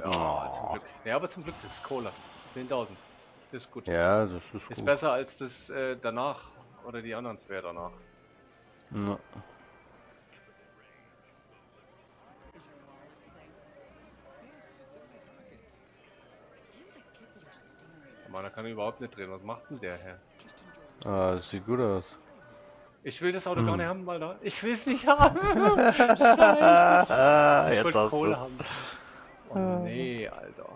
Ja, zum Glück. Ja, aber zum Glück, das ist Cola. 10.000. Das ist gut. Ja, das ist, Ist gut. besser als das äh, danach. Oder die anderen zwei danach. Ja. Meiner kann überhaupt nicht drehen. Was macht denn der Herr? Ah, das sieht gut aus. Ich will das Auto Hm. gar nicht haben, Alter. Ich will es nicht haben. Ah, Ich jetzt wollte Kohle du. haben. Oh nee, Alter.